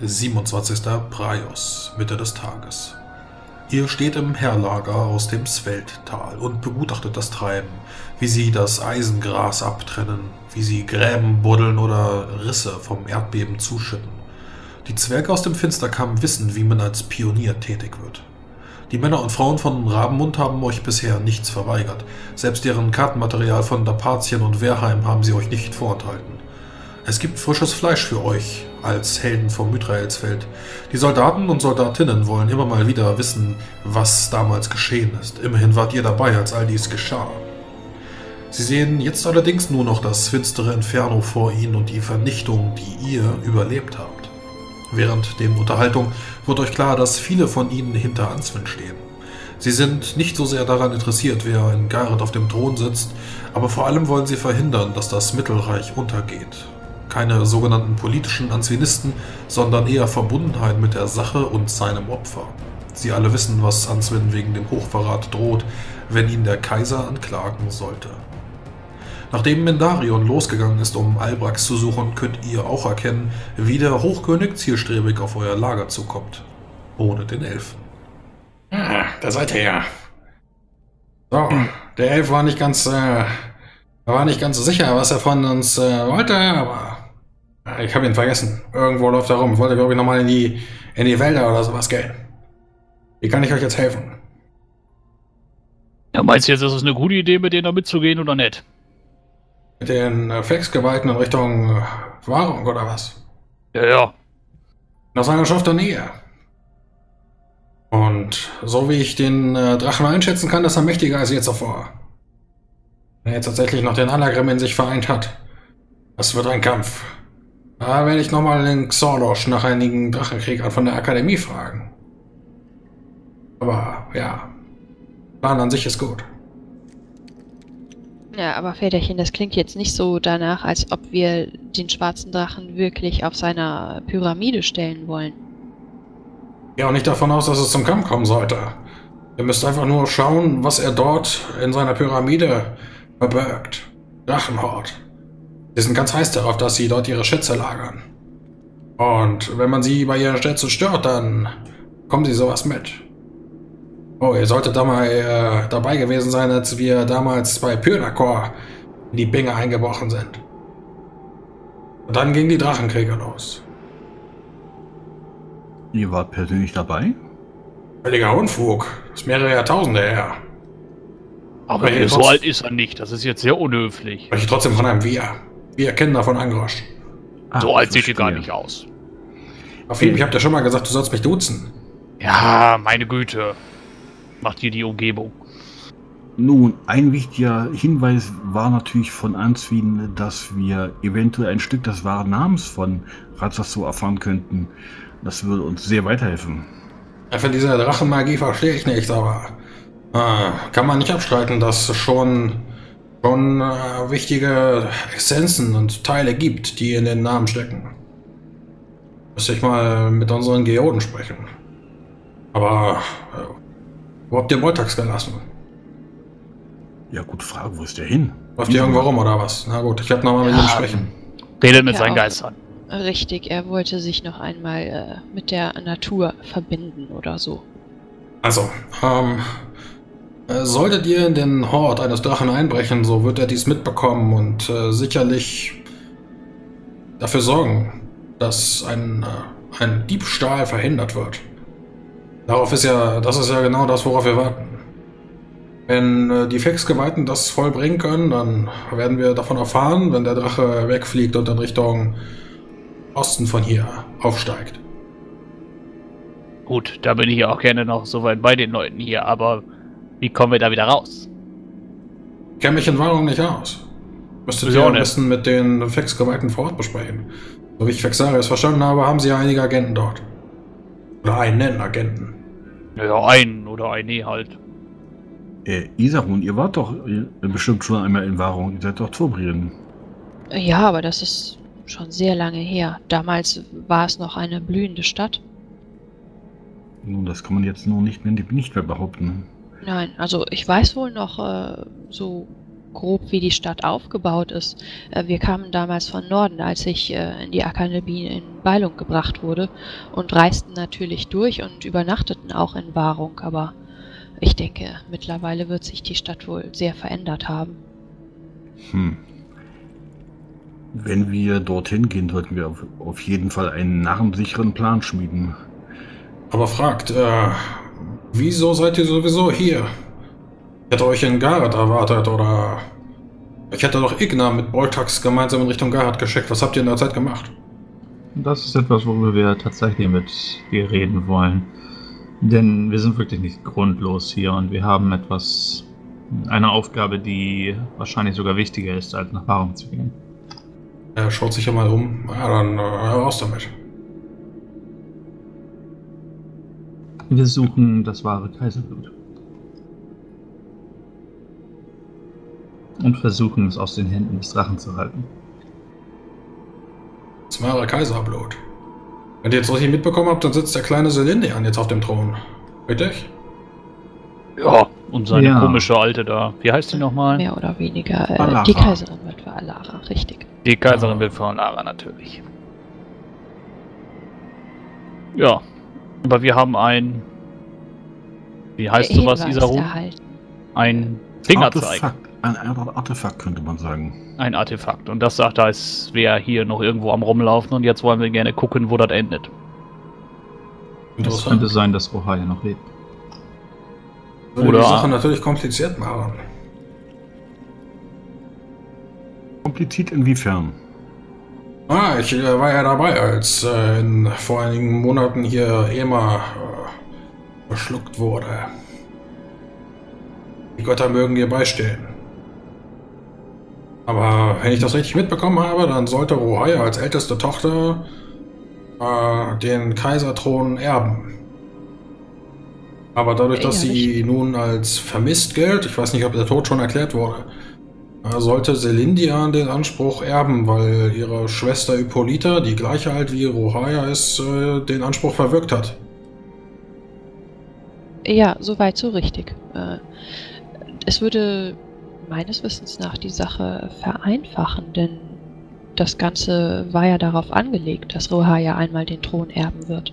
27. Praios, Mitte des Tages. Ihr steht im Herlager aus dem Sveldtal und begutachtet das Treiben, wie sie das Eisengras abtrennen, wie sie Gräben buddeln oder Risse vom Erdbeben zuschütten. Die Zwerge aus dem Finsterkamm wissen, wie man als Pionier tätig wird. Die Männer und Frauen von Rabenmund haben euch bisher nichts verweigert. Selbst deren Kartenmaterial von Dapazien und Wehrheim haben sie euch nicht vorenthalten. Es gibt frisches Fleisch für euch als Helden vom Mythraelsfeld. Die Soldaten und Soldatinnen wollen immer mal wieder wissen, was damals geschehen ist. Immerhin wart ihr dabei, als all dies geschah. Sie sehen jetzt allerdings nur noch das finstere Inferno vor ihnen und die Vernichtung, die ihr überlebt habt. Während der Unterhaltung wird euch klar, dass viele von ihnen hinter Answin stehen. Sie sind nicht so sehr daran interessiert, wer in Gareth auf dem Thron sitzt, aber vor allem wollen sie verhindern, dass das Mittelreich untergeht. Keine sogenannten politischen Ansvinisten, sondern eher Verbundenheit mit der Sache und seinem Opfer. Sie alle wissen, was Answin wegen dem Hochverrat droht, wenn ihn der Kaiser anklagen sollte. Nachdem Mendarion losgegangen ist, um Albrax zu suchen, könnt ihr auch erkennen, wie der Hochkönig zielstrebig auf euer Lager zukommt. Ohne den Elfen. Ah, da seid ihr ja. So, der Elf war nicht ganz, äh, war nicht ganz sicher, was er von uns äh, wollte, aber ich habe ihn vergessen. Irgendwo läuft er rum. Ich wollte, glaube ich, nochmal in die, in die Wälder oder sowas gehen. Wie kann ich euch jetzt helfen? Ja, meinst du jetzt, ist es eine gute Idee, mit denen da mitzugehen oder nicht? Mit den äh, Fexgewalten in Richtung äh, Wahrung oder was? Ja, ja. Nach seiner Schafter Nähe. Und so wie ich den äh, Drachen einschätzen kann, ist er mächtiger als je zuvor. Wenn er jetzt tatsächlich noch den Allergrim in sich vereint hat. Das wird ein Kampf. Da werde ich nochmal den Xordosh nach einigen Drachenkriegern von der Akademie fragen. Aber ja, Plan an sich ist gut. Ja, aber Väterchen, das klingt jetzt nicht so danach, als ob wir den schwarzen Drachen wirklich auf seiner Pyramide stellen wollen. Ja, auch nicht davon aus, dass es zum Kampf kommen sollte. Ihr müsst einfach nur schauen, was er dort in seiner Pyramide verbirgt. Drachenhort. Sie sind ganz heiß darauf, dass sie dort ihre Schätze lagern. Und wenn man sie bei ihren Schätzen stört, dann kommen sie sowas mit. Oh, ihr solltet da mal äh, dabei gewesen sein, als wir damals bei Pyrnakor in die Binge eingebrochen sind. Und dann gingen die Drachenkrieger los. Ihr wart persönlich dabei? Völliger Unfug. Das ist mehrere Jahrtausende her. Aber so alt ist er nicht. Das ist jetzt sehr unhöflich. Spreche trotzdem von einem Wir. Wir Kinder von Angrosch. Ah, so alt sieht er gar nicht aus. Auf jeden Fall, ich hab dir schon mal gesagt, du sollst mich duzen. Ja, meine Güte. Macht hier die Umgebung. Nun, ein wichtiger Hinweis war natürlich von Answin, dass wir eventuell ein Stück des wahren Namens von Razzasso erfahren könnten. Das würde uns sehr weiterhelfen. Ja, Für diese Drachenmagie verstehe ich nicht, aber äh, kann man nicht abstreiten, dass schon, schon äh, wichtige Essenzen und Teile gibt, die in den Namen stecken. Müsste ich mal mit unseren Geoden sprechen. Aber äh, wo habt ihr Moltax gelassen? Ja, gute Frage, wo ist der hin? Läuft ihr irgendwo rum oder was? Na gut, ich hab nochmal mit Ja. ihm sprechen. Redet mit Ja, seinen. Geistern. Richtig, er wollte sich noch einmal äh, mit der Natur verbinden oder so. Also, ähm, äh, solltet ihr in den Hort eines Drachen einbrechen, so wird er dies mitbekommen und äh, sicherlich dafür sorgen, dass ein, äh, ein Diebstahl verhindert wird. Darauf ist ja, das ist ja genau das, worauf wir warten. Wenn äh, die Fexgeweihten das vollbringen können, dann werden wir davon erfahren, wenn der Drache wegfliegt und in Richtung Osten von hier aufsteigt. Gut, da bin ich ja auch gerne noch so weit bei den Leuten hier, aber wie kommen wir da wieder raus? Ich kenne mich in Warnung nicht aus. Müsstet Ich ihr auch am besten mit den Fexgeweihten vor Ort besprechen. So wie ich Fexarius verstanden habe, haben sie ja einige Agenten dort. Oder einen Agenten. Ja, einen oder eine halt. Äh, Isarun, ihr wart doch äh, bestimmt schon einmal in Wahrung. Ihr seid doch Turbrien. Ja, aber das ist schon sehr lange her. Damals war es noch eine blühende Stadt. Nun, das kann man jetzt nur nicht mehr, nicht mehr behaupten. Nein, also ich weiß wohl noch äh, so grob, wie die Stadt aufgebaut ist. Äh, wir kamen damals von Norden, als ich äh, in die Akademie in Beilung gebracht wurde und reisten natürlich durch und übernachteten auch in Wahrung, aber ich denke, mittlerweile wird sich die Stadt wohl sehr verändert haben. Hm. Wenn wir dorthin gehen, sollten wir auf, auf jeden Fall einen narrensicheren Plan schmieden. Aber fragt, äh, wieso seid ihr sowieso hier? Ich hätte euch in Gareth erwartet oder ich hätte doch Igna mit Boltax gemeinsam in Richtung Gareth geschickt. Was habt ihr in der Zeit gemacht? Das ist etwas, worüber wir tatsächlich mit dir reden wollen. Denn wir sind wirklich nicht grundlos hier und wir haben etwas, eine Aufgabe, die wahrscheinlich sogar wichtiger ist, als nach Wahrung zu gehen. Er schaut sich ja mal um. Ja, dann äh, raus damit. Wir suchen das wahre Kaiserblut. Und versuchen es aus den Händen des Drachen zu halten. Das wahre Kaiserblut. Wenn ihr jetzt richtig mitbekommen habt, dann sitzt der kleine Selindian jetzt auf dem Thron. Richtig? Ja, und seine Ja. komische Alte da. Wie heißt die nochmal? Mehr oder weniger. Äh, Alara. die Kaiserin wird für Alara, richtig. Die Kaiserin will von Lara natürlich. Ja, aber wir haben ein. Wie heißt sowas, Hinweis Isaru? Ein Fingerzeig. Artefakt. Ein Artefakt könnte man sagen. Ein Artefakt. Und das sagt, als wäre hier noch irgendwo am Rumlaufen und jetzt wollen wir gerne gucken, wo das endet. Es Interessant. könnte sein, dass Rohaya noch lebt. Würde Oder- die Sache natürlich kompliziert machen. Kompliziert inwiefern? Ah, ich äh, war ja dabei, als äh, in, vor einigen Monaten hier Ema äh, verschluckt wurde. Die Götter mögen dir beistehen. Aber wenn ich das richtig mitbekommen habe, dann sollte Rohaya als älteste Tochter äh, den Kaiserthron erben. Aber dadurch, dass sie nun als vermisst gilt, ich weiß nicht, ob der Tod schon erklärt wurde, sollte Selindian den Anspruch erben, weil ihre Schwester Hippolyta, die gleiche alt wie Rohaya ist, äh, den Anspruch verwirkt hat. Ja, soweit so richtig. Äh, es würde meines Wissens nach die Sache vereinfachen, denn das Ganze war ja darauf angelegt, dass Rohaya einmal den Thron erben wird.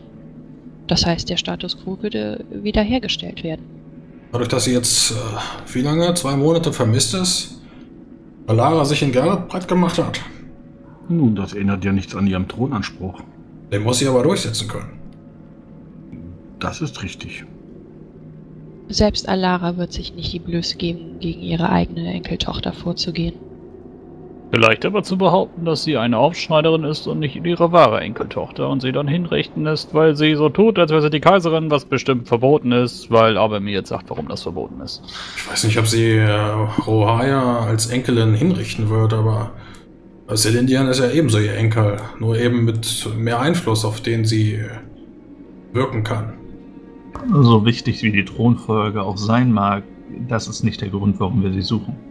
Das heißt, der Status quo würde wiederhergestellt werden. Dadurch, dass sie jetzt, äh, wie lange? Zwei Monate vermisst ist, weil Lara sich in Gareth breit gemacht hat. Nun, das ändert ja nichts an ihrem Thronanspruch. Den muss sie aber durchsetzen können. Das ist richtig. Selbst Alara wird sich nicht die Blöße geben, gegen ihre eigene Enkeltochter vorzugehen. Vielleicht aber zu behaupten, dass sie eine Aufschneiderin ist und nicht ihre wahre Enkeltochter und sie dann hinrichten lässt, weil sie so tut, als wäre sie die Kaiserin, was bestimmt verboten ist, weil aber mir jetzt sagt, warum das verboten ist. Ich weiß nicht, ob sie äh, Rohaya als Enkelin hinrichten wird, aber Selindian ist ja ebenso ihr Enkel, nur eben mit mehr Einfluss, auf den sie wirken kann. So wichtig wie die Thronfolge auch sein mag, das ist nicht der Grund, warum wir sie suchen.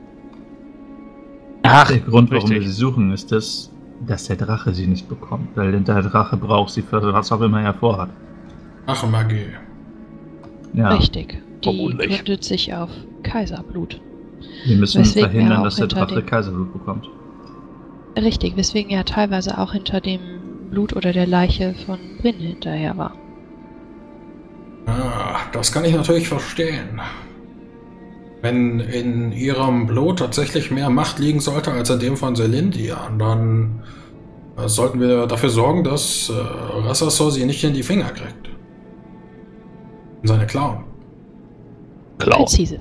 Ach, der Grund, warum wir richtig. sie suchen, ist es, dass der Drache sie nicht bekommt. Weil der Drache braucht sie für was auch immer er vorhat. Ach, Magie. Ja, Richtig. Die vermutlich. gründet sich auf Kaiserblut. wir müssen Weswegen er verhindern, dass der Drache dem- Kaiserblut bekommt. Richtig, weswegen er teilweise auch hinter dem Blut oder der Leiche von Bryn hinterher war. Ah, das kann ich natürlich verstehen. Wenn in ihrem Blut tatsächlich mehr Macht liegen sollte als in dem von Selindian, dann äh, sollten wir dafür sorgen, dass äh, Rassasor sie nicht in die Finger kriegt. In seine Klauen. Klau. Präzise.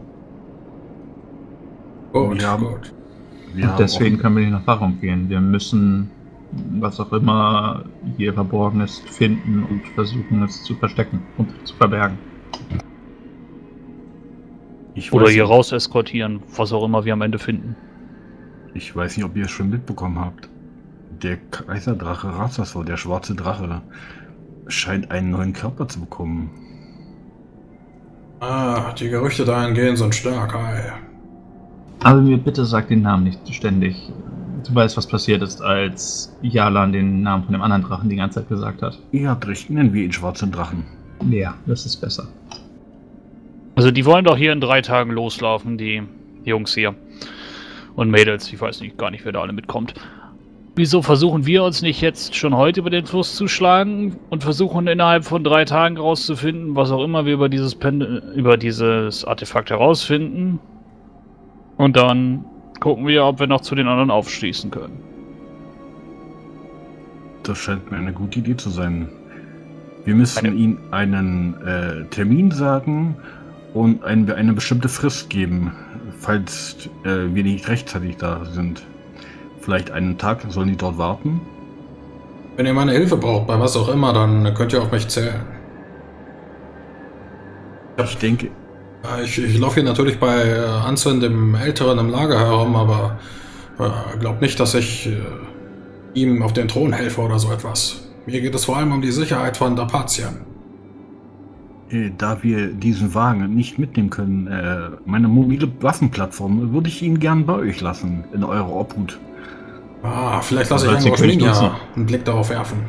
Gut, Wir haben- gut. Wir Und deswegen können wir nicht nach Wahrung gehen. Wir müssen, was auch immer hier verborgen ist, finden und versuchen es zu verstecken und zu verbergen. Ich, Oder hier nicht, raus eskortieren, was auch immer wir am Ende finden. ich weiß nicht, ob ihr es schon mitbekommen habt. Der Kaiserdrache Razasor, der schwarze Drache, scheint einen neuen Körper zu bekommen. Ah, die Gerüchte dahingehend sind stark. Ei. Aber mir bitte sag den Namen nicht ständig. Du weißt, was passiert ist, als Jalan den Namen von dem anderen Drachen die ganze Zeit gesagt hat. Ihr habt recht, nennen wir ihn schwarzen Drachen. Ja, das ist besser. Also die wollen doch hier in drei Tagen loslaufen, die Jungs hier. Und Mädels, ich weiß nicht, gar nicht, wer da alle mitkommt. Wieso versuchen wir uns nicht jetzt schon heute über den Fluss zu schlagen und versuchen innerhalb von drei Tagen herauszufinden, was auch immer wir über dieses, Pen über dieses Artefakt herausfinden? Und dann gucken wir, ob wir noch zu den anderen aufschließen können. Das scheint mir eine gute Idee zu sein. Wir müssen Eine- ihm einen äh, Termin sagen und ein, eine bestimmte Frist geben, falls äh, wir nicht rechtzeitig da sind. Vielleicht einen Tag sollen die dort warten. Wenn ihr meine Hilfe braucht, bei was auch immer, dann könnt ihr auf mich zählen. Ich denke, Ich, ich laufe hier natürlich bei äh, Answin, dem Älteren, im Lager herum, aber äh, glaubt nicht, dass ich äh, ihm auf den Thron helfe oder so etwas. Mir geht es vor allem um die Sicherheit von Dapatien. Äh, da wir diesen Wagen nicht mitnehmen können, äh, meine mobile Waffenplattform, würde ich ihn gern bei euch lassen, in eurer Obhut. Ah, vielleicht lasse ich Angros König nutzen. Ninja einen Blick darauf werfen.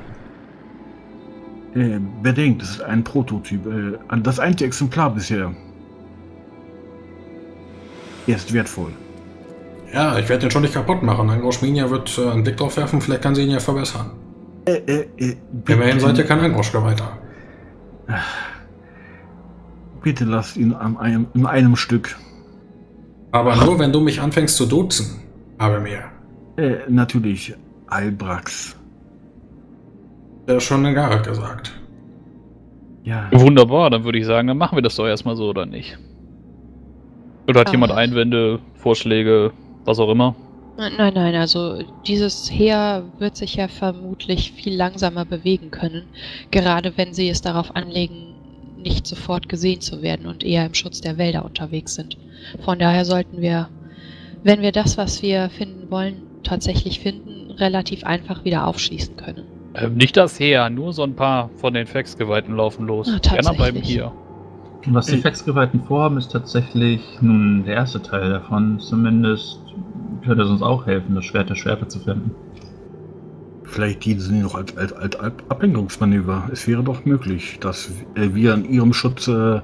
Äh, bedenkt, es ist ein Prototyp, äh, das einzige Exemplar bisher. Er ist wertvoll. Ja, ich werde den schon nicht kaputt machen. Angros Ninja wird äh, einen Blick drauf werfen, vielleicht kann sie ihn ja verbessern. Äh, äh, äh, Immerhin seid ihr kein Angros-Geweihter. Bitte lasst ihn an einem, in einem Stück. Aber nur, wenn du mich anfängst zu duzen, habe mir. Äh, natürlich, Albrax. Der schon in Garrett gesagt. Ja, Wunderbar, dann würde ich sagen, dann machen wir das doch erstmal so oder nicht. Oder hat Ah. jemand Einwände, Vorschläge, was auch immer? Nein, nein, also dieses Heer wird sich ja vermutlich viel langsamer bewegen können, gerade wenn sie es darauf anlegen, nicht sofort gesehen zu werden und eher im Schutz der Wälder unterwegs sind. Von daher sollten wir, wenn wir das, was wir finden wollen, tatsächlich finden, relativ einfach wieder aufschließen können. Ähm, nicht das Heer, nur so ein paar von den Fax-Geweihten laufen los. Ah, Gerne bleiben hier. Und was die. Faxgeweihten vorhaben, ist tatsächlich nun der erste Teil davon. Zumindest könnte es uns auch helfen, das Schwert der Schwerpe zu finden. Vielleicht dienen sie noch als, als, als Ablenkungsmanöver. Es wäre doch möglich, dass äh, wir an ihrem Schutz äh, äh,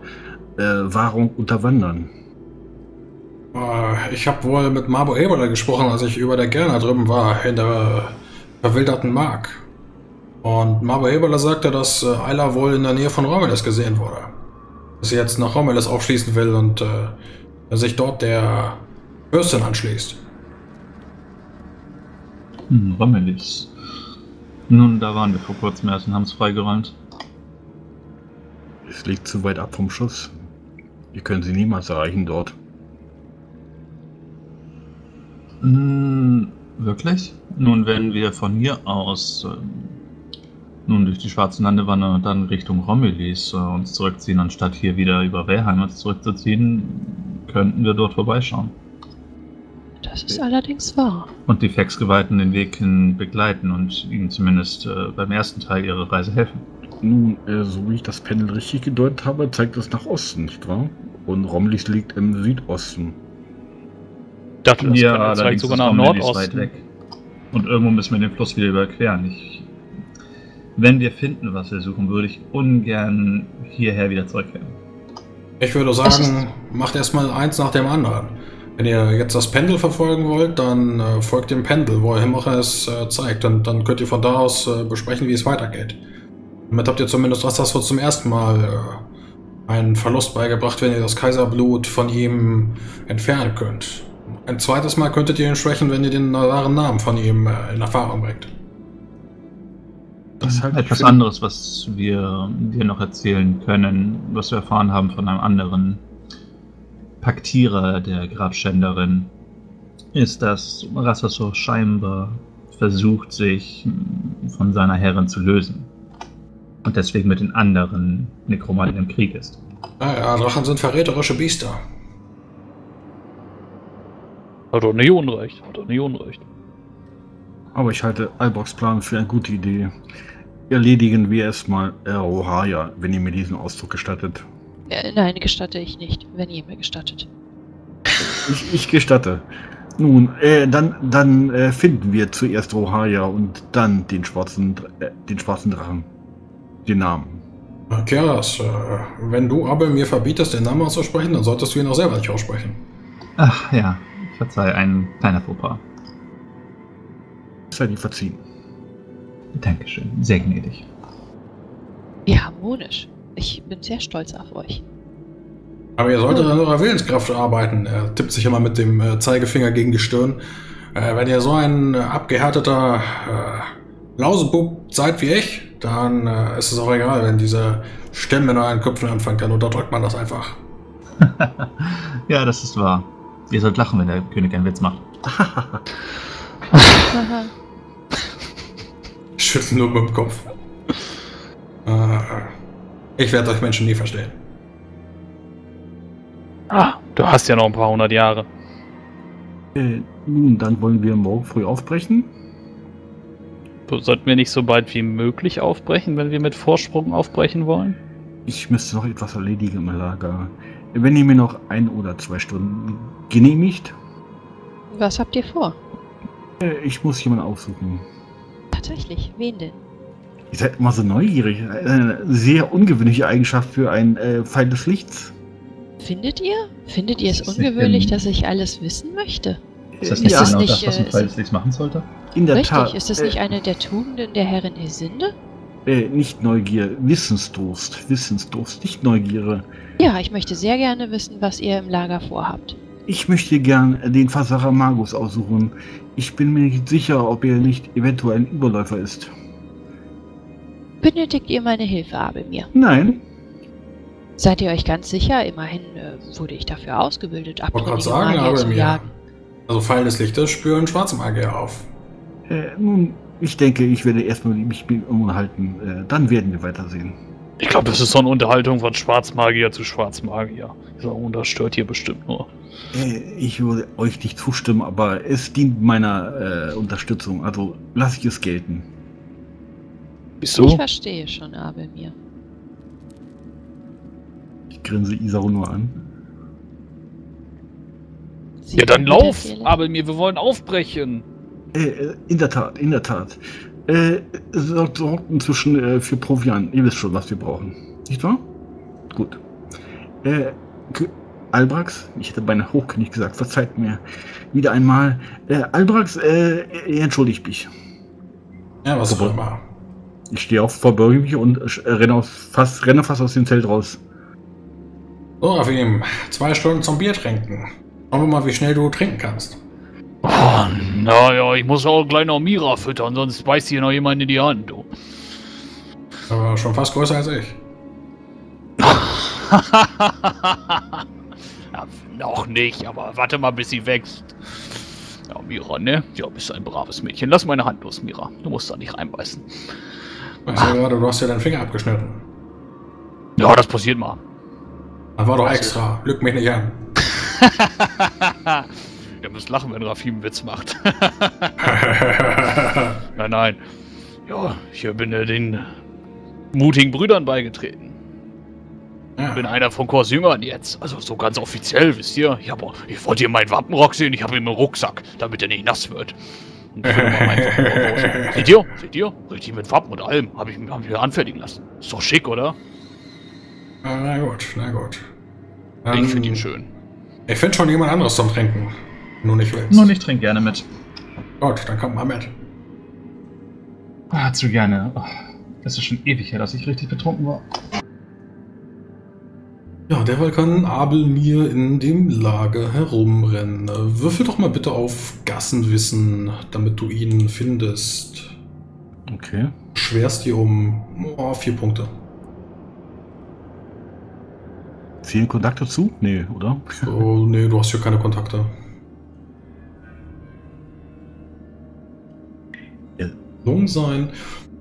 Wahrung unterwandern. Äh, Ich habe wohl mit Marbo Eberle gesprochen, als ich über der Gerner drüben war, in der verwilderten Mark. Und Marbo Eberle sagte, dass äh, Ayla wohl in der Nähe von Romulus gesehen wurde. Dass sie jetzt nach Romulus aufschließen will und äh, sich dort der Fürstin anschließt. Hm, Rommelis. Nun, da waren wir vor kurzem erst und haben es freigeräumt. Es liegt zu weit ab vom Schuss. Wir können sie niemals erreichen dort. Hm, wirklich? Nun, wenn wir von hier aus ähm, nun durch die schwarzen Landewanne und dann Richtung Rommelis äh, uns zurückziehen, anstatt hier wieder über Wellheim uns zurückzuziehen, könnten wir dort vorbeischauen. Das ist allerdings wahr. Und die Faxgeweihten den Weg hin begleiten und ihnen zumindest äh, beim ersten Teil ihrer Reise helfen. Nun, äh, so wie ich das Panel richtig gedeutet habe, zeigt es nach Osten, nicht wahr? Und Romlis liegt im Südosten. Ich dachte, das ja, zeigt allerdings sogar nach Nordosten. weit weg. Und irgendwo müssen wir den Fluss wieder überqueren. Ich, wenn wir finden, was wir suchen, würde ich ungern hierher wieder zurückkehren. Ich würde sagen, macht erstmal eins nach dem anderen. Wenn ihr jetzt das Pendel verfolgen wollt, dann äh, folgt dem Pendel, wo immer es äh, zeigt. Und dann könnt ihr von da aus äh, besprechen, wie es weitergeht. Damit habt ihr zumindest was das zum ersten Mal äh, einen Verlust beigebracht, wenn ihr das Kaiserblut von ihm entfernen könnt. Ein zweites Mal könntet ihr ihn schwächen, wenn ihr den wahren Namen von ihm äh, in Erfahrung bringt. Das halte ich Etwas anderes, was wir dir noch erzählen können, was wir erfahren haben von einem anderen Paktierer der Grabschänderin, ist, dass Rassasso scheinbar versucht, sich von seiner Herrin zu lösen. Und deswegen mit den anderen Nekromanten im Krieg ist. Naja, Drachen sind verräterische Biester. Hat doch nicht Unrecht. Hat doch nicht Unrecht. Aber ich halte Albox Plan für eine gute Idee. Erledigen wir erstmal Rohaya, wenn ihr mir diesen Ausdruck gestattet. Äh, nein, gestatte ich nicht, wenn ihr mir gestattet. Ich, ich gestatte. Nun, äh, dann, dann äh, finden wir zuerst Rohaya und dann den schwarzen, äh, den schwarzen Drachen. Den Namen. Keras, äh, wenn du aber mir verbietest, den Namen auszusprechen, dann solltest du ihn auch selber nicht aussprechen. Ach ja, Verzeih, ein kleiner Fauxpas. Sei dir verziehen. Dankeschön, sehr gnädig. Wie harmonisch. Ich bin sehr stolz auf euch. Aber ihr solltet an eurer Willenskraft arbeiten. Er tippt sich immer mit dem äh, Zeigefinger gegen die Stirn. Äh, wenn ihr so ein äh, abgehärteter äh, Lausebub seid wie ich, dann äh, ist es auch egal, wenn diese Stämme in euren Köpfen anfangen kann. Unterdrückt man das einfach. ja, das ist wahr. Ihr sollt lachen, wenn der König einen Witz macht. Schütteln nur mit dem Kopf. Äh, ich werde euch Menschen nie verstehen. Ah, du hast ja noch ein paar hundert Jahre. Äh, nun, dann wollen wir morgen früh aufbrechen. Sollten wir nicht so bald wie möglich aufbrechen, wenn wir mit Vorsprung aufbrechen wollen? Ich müsste noch etwas erledigen im Lager. Wenn ihr mir noch ein oder zwei Stunden genehmigt, Was habt ihr vor? äh, ich muss jemanden aufsuchen. Tatsächlich, wen denn? Ihr seid immer so neugierig. Eine sehr ungewöhnliche Eigenschaft für ein äh, Feind des Lichts. Findet ihr? Findet ihr es das ungewöhnlich, dass ich alles wissen möchte? Ist das Äh, nicht ja, das genau nicht, das, was äh, ein Fall das- des Lichts machen sollte? in der Richtig, Tat. ist das äh, nicht eine der Tugenden der Herrin Esinde? Äh, nicht Neugier, Wissensdurst. Wissensdurst, nicht Neugierde. Ja, ich möchte sehr gerne wissen, was ihr im Lager vorhabt. Ich möchte gern den Versacher Magus aussuchen. Ich bin mir nicht sicher, ob er nicht eventuell ein Überläufer ist. Benötigt ihr meine Hilfe, Abelmir? Nein, Seid ihr euch ganz sicher? Immerhin äh, wurde ich dafür ausgebildet, abtrünnige sagen, Magier aber zu mir. jagen. Also Pfeil des Lichtes spüren Schwarzmagier auf. äh, nun, ich denke, ich werde erstmal mich unterhalten. Äh, dann werden wir weitersehen. Ich glaube, das ist so eine Unterhaltung von Schwarzmagier zu Schwarzmagier. So, und das stört hier bestimmt nur. Äh, ich würde euch nicht zustimmen, aber es dient meiner äh, Unterstützung. Also lasse ich es gelten. Wieso? Ich verstehe schon, Abelmir. Ich grinse Isaru nur an. Sie Ja, dann lauf! Seele? Abelmir, wir wollen aufbrechen! Äh, äh, in der Tat, in der Tat. Äh, sorgt, sorgt inzwischen äh, für Proviant. Ihr wisst schon, was wir brauchen. Nicht wahr? Gut. Äh, K- Albrax, ich hätte beinahe Hochkönig gesagt, verzeiht mir wieder einmal. Äh, Albrax, äh, äh, entschuldigt mich. Ja, was auch immer. Ich stehe auf, verbeuge mich und renne, aus, fast, renne fast aus dem Zelt raus. So, Rafim, zwei Stunden zum Bier trinken. Schauen wir mal, wie schnell du trinken kannst. Oh, naja, ich muss auch gleich noch Mira füttern, sonst beißt hier noch jemand in die Hand, du. Aber schon fast größer als ich. ja, noch nicht, aber warte mal, bis sie wächst. Ja, Mira, ne? Ja, bist ein braves Mädchen. Lass meine Hand los, Mira. Du musst da nicht reinbeißen. Ich sehe gerade, du hast ja deinen Finger abgeschnitten. Ja, das passiert mal. Das war doch extra. Lüg mich nicht an. Ihr müsst lachen, wenn Rafim einen Witz macht. nein, nein. Ja, ich bin äh, den mutigen Brüdern beigetreten. ja. bin einer von Kors Jüngern jetzt. Also so ganz offiziell, wisst ihr. Ich, hab, ich wollte hier meinen Wappenrock sehen, ich habe ihn im Rucksack, damit er nicht nass wird. Und fülle mal meinen Wappenrock aus. Seht ihr? Seht ihr? Richtig mit Wappen und allem. Habe ich, hab ich mir anfertigen lassen. Ist doch schick, oder? Ah, Na gut, na gut. ich Ähm, finde ihn schön. Ich finde schon jemand anderes zum Trinken. Du nicht willst. Nun, ich trinke gerne mit. Gut, dann kommt mal mit. Ah, zu gerne. Oh, es ist schon ewig her, dass ich richtig betrunken war. Derweil kann Abel mir in dem Lager herumrennen. Würfel doch mal bitte auf Gassenwissen, damit du ihn findest. Okay. Schwerst dir um oh, vier Punkte. Zehn Kontakte zu? Nee, oder? Oh, nee, du hast hier keine Kontakte. Ja. Jung sein.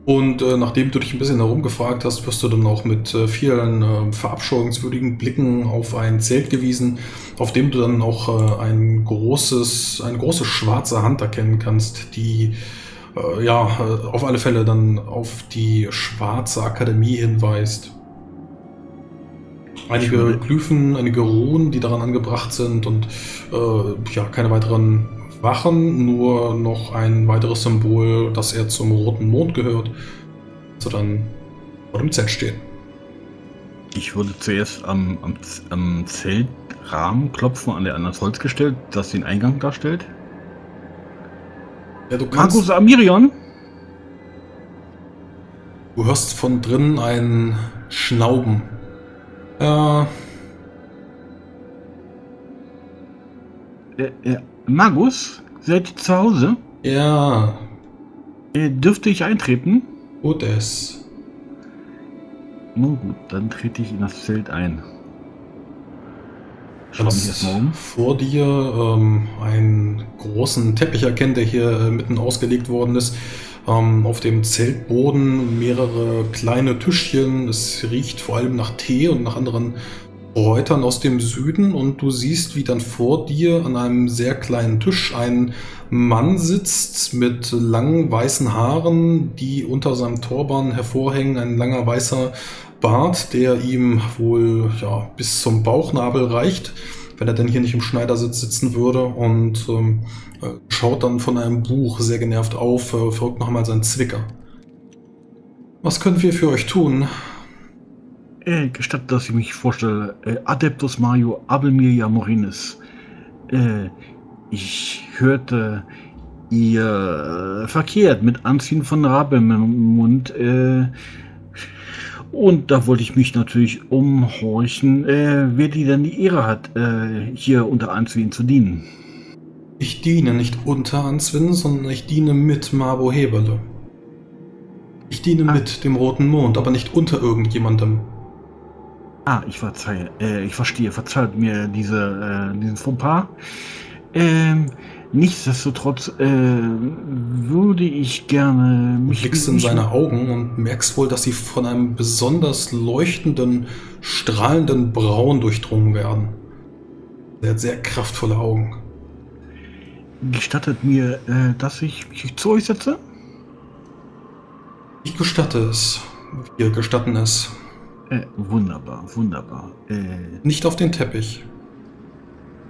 Und äh, nachdem du dich ein bisschen herumgefragt hast, wirst du dann auch mit äh, vielen äh, verabscheuungswürdigen Blicken auf ein Zelt gewiesen, auf dem du dann auch äh, ein großes, eine große schwarze Hand erkennen kannst, die äh, ja äh, auf alle Fälle dann auf die schwarze Akademie hinweist. Einige Glyphen, einige Runen, die daran angebracht sind und ja, keine weiteren Wachen, nur noch ein weiteres Symbol, dass er zum Roten Mond gehört. So dann vor dem Zelt stehen. Ich würde zuerst am, am, am Zeltrahmen klopfen, an der an das Holz gestellt, das den Eingang darstellt. Ja, du kannst. Markus Amirion? Du hörst von drinnen ein Schnauben. Ja, Äh, äh, Magus? Seid ihr zu Hause? ja, Äh, dürfte ich eintreten? gut es. Nun gut, dann trete ich in das Zelt ein. Schau mich erstmal um. vor dir ähm, einen großen Teppich erkennen, der hier äh, mitten ausgelegt worden ist. Ähm, auf dem Zeltboden mehrere kleine Tischchen. Es riecht vor allem nach Tee und nach anderen Kräutern aus dem Süden. Und du siehst, wie dann vor dir an einem sehr kleinen Tisch ein Mann sitzt mit langen weißen Haaren, die unter seinem Turban hervorhängen. Ein langer weißer Bart, der ihm wohl ja, bis zum Bauchnabel reicht, wenn er denn hier nicht im Schneidersitz sitzen würde und ähm, äh, schaut dann von einem Buch sehr genervt auf, äh, folgt nochmal seinen Zwicker. Was können wir für euch tun? Äh, gestattet, dass ich mich vorstelle. Äh, Adeptus Mario Abelmilia Morinis. Äh, ich hörte, ihr verkehrt mit Anziehen von Raben im Mund. Äh, und da wollte ich mich natürlich umhorchen, äh, wer die denn die Ehre hat, äh, hier unter Anziehen zu dienen. Ich diene nicht unter Answin, sondern ich diene mit Mabo Heberle. Ich diene Ah. mit dem Roten Mond, aber nicht unter irgendjemandem. Ah, ich verzeihe. Äh, ich verstehe. Verzeiht mir diese, äh, diesen Fauxpas. Ähm, nichtsdestotrotz äh, würde ich gerne Du mich. blickst in seine Augen und merkst wohl, dass sie von einem besonders leuchtenden, strahlenden Braun durchdrungen werden. Er hat sehr kraftvolle Augen. Gestattet mir, äh, dass ich mich zu euch setze? Ich gestatte es. Wir gestatten es. Äh, wunderbar, wunderbar. Äh, Nicht auf den Teppich.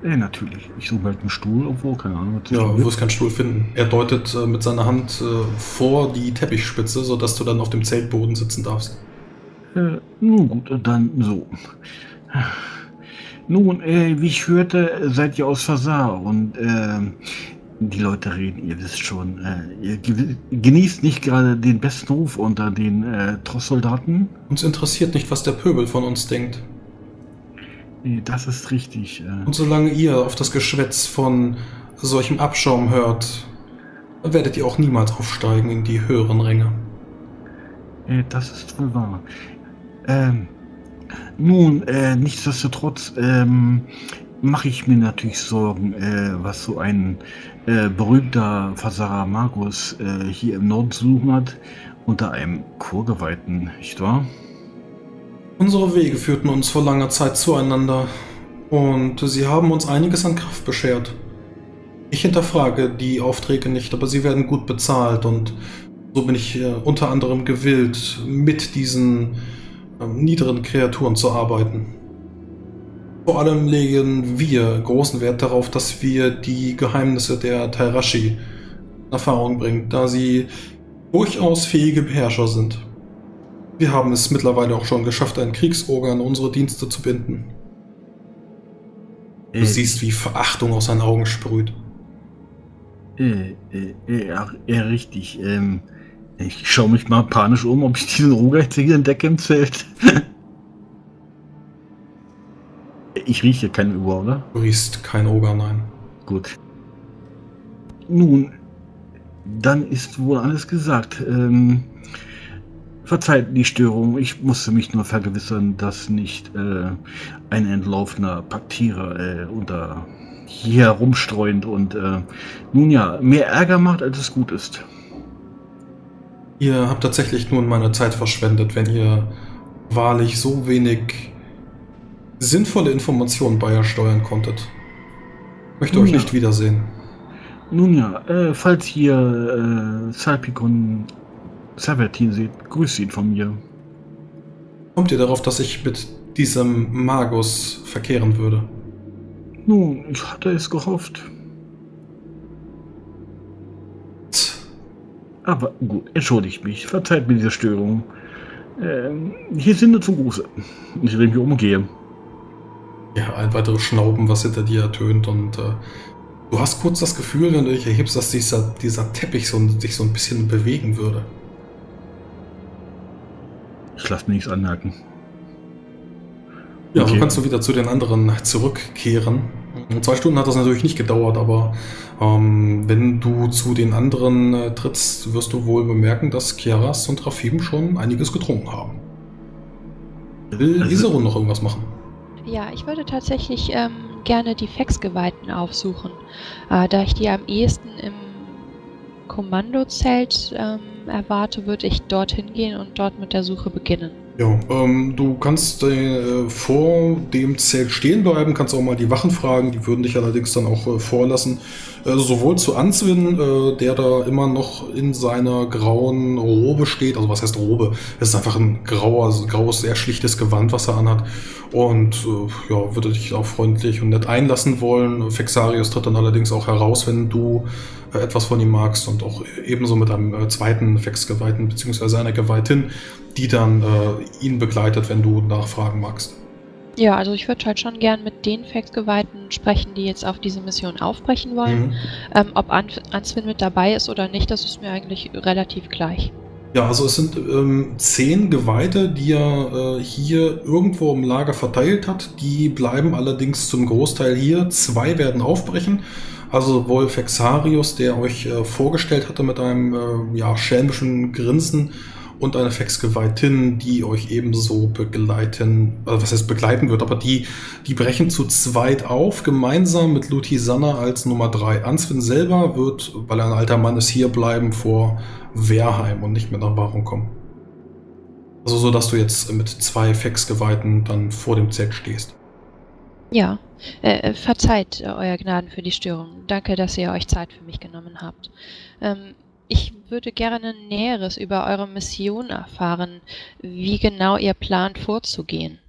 äh, natürlich. Ich suche halt einen Stuhl irgendwo, keine Ahnung. Ja, du wirst keinen Stuhl finden. Er deutet äh, mit seiner Hand äh, vor die Teppichspitze, sodass du dann auf dem Zeltboden sitzen darfst. Äh, nun gut, dann so. Nun, äh, wie ich hörte, seid ihr aus Versar und äh, die Leute reden, ihr wisst schon, äh, ihr genießt nicht gerade den besten Ruf unter den äh, Trosssoldaten. Uns interessiert nicht, was der Pöbel von uns denkt. Das ist richtig. Äh, Und solange ihr auf das Geschwätz von solchem Abschaum hört, werdet ihr auch niemals aufsteigen in die höheren Ränge. äh, das ist wohl wahr. Ähm, nun, äh, nichtsdestotrotz ähm, mache ich mir natürlich Sorgen, äh, was so ein äh, berühmter Versarer Magus äh, hier im Norden zu suchen hat, unter einem Chorgeweihten, nicht wahr? Unsere Wege führten uns vor langer Zeit zueinander und sie haben uns einiges an Kraft beschert. Ich hinterfrage die Aufträge nicht, aber sie werden gut bezahlt und so bin ich äh, unter anderem gewillt, mit diesen ähm, niederen Kreaturen zu arbeiten. Vor allem legen wir großen Wert darauf, dass wir die Geheimnisse der Tairashi in Erfahrung bringen, da sie durchaus fähige Beherrscher sind. Wir haben es mittlerweile auch schon geschafft, einen Kriegsoger an unsere Dienste zu binden. Du Äh, siehst, wie Verachtung aus seinen Augen sprüht. Äh, äh, äh, ja, ja, richtig. Ähm, ich schaue mich mal panisch um, ob ich diesen hier entdecke im Zelt. ich rieche keinen Über, oder? Du riechst kein Oger, nein. Gut. Nun, dann ist wohl alles gesagt. Ähm, verzeiht die Störung. Ich musste mich nur vergewissern, dass nicht äh, ein entlaufener Paktierer äh, unter hier herumstreuend und äh, nun ja, mehr Ärger macht, als es gut ist. Ihr habt tatsächlich nun meine Zeit verschwendet, wenn ihr wahrlich so wenig sinnvolle Informationen beisteuern konntet. Möchte euch Ja. nicht wiedersehen. Nun ja, äh, falls ihr äh, Salpicon Savertin seht, grüßt ihn von mir. Kommt ihr darauf, dass ich mit diesem Magus verkehren würde? Nun, ich hatte es gehofft. Aber gut, entschuldigt mich, verzeiht mir diese Störung. Ähm, hier sind nur zum Gruße. Ich drehe mich um und gehe. Ja, ein weiteres Schnauben, was hinter dir ertönt und äh, du hast kurz das Gefühl, wenn du dich erhebst, dass dieser, dieser Teppich so, sich so ein bisschen bewegen würde. Ich lasse mir nichts anmerken. Ja, so Okay. kannst du wieder zu den anderen zurückkehren. Zwei Stunden hat das natürlich nicht gedauert, aber ähm, wenn du zu den anderen äh, trittst, wirst du wohl bemerken, dass Kiaras und Rafim schon einiges getrunken haben. Will Also- Iserun noch irgendwas machen? Ja, ich würde tatsächlich ähm, gerne die Faxgeweihten aufsuchen, äh, da ich die am ehesten im Kommandozelt ähm, erwarte, würde ich dorthin gehen und dort mit der Suche beginnen. Ja, ähm, du kannst äh, vor dem Zelt stehen bleiben, kannst auch mal die Wachen fragen, die würden dich allerdings dann auch äh, vorlassen. Also sowohl zu Answin, äh, der da immer noch in seiner grauen Robe steht, also was heißt Robe? Es ist einfach ein grauer, graues, sehr schlichtes Gewand, was er anhat. Und äh, ja, würde dich auch freundlich und nett einlassen wollen. Fexarius tritt dann allerdings auch heraus, wenn du äh, etwas von ihm magst und auch ebenso mit einem äh, zweiten Fexgeweihten beziehungsweise einer Geweihtin, die dann äh, ihn begleitet, wenn du nachfragen magst. Ja, also ich würde halt schon gern mit den Faxgeweihten sprechen, die jetzt auf diese Mission aufbrechen wollen. Mhm. Ähm, ob An Answin mit dabei ist oder nicht, das ist mir eigentlich relativ gleich. Ja, also es sind ähm, zehn Geweihte, die er äh, hier irgendwo im Lager verteilt hat. Die bleiben allerdings zum Großteil hier. Zwei werden aufbrechen. Also wohl Fexarius, der euch äh, vorgestellt hatte mit einem äh, ja, schelmischen Grinsen und eine Fexgeweihtin, die euch ebenso begleiten, also was heißt begleiten wird, aber die, die brechen zu zweit auf, gemeinsam mit Lutisanna als Nummer drei. Answin selber wird, weil er ein alter Mann ist, hier bleiben vor Wehrheim und nicht mehr nach Warum kommen. Also so, dass du jetzt mit zwei Fexgeweihten dann vor dem Zelt stehst. Ja, äh, äh, verzeiht, äh, Euer Gnaden, für die Störung. Danke, dass ihr euch Zeit für mich genommen habt. Ähm, ich würde gerne Näheres über eure Mission erfahren, wie genau ihr plant vorzugehen.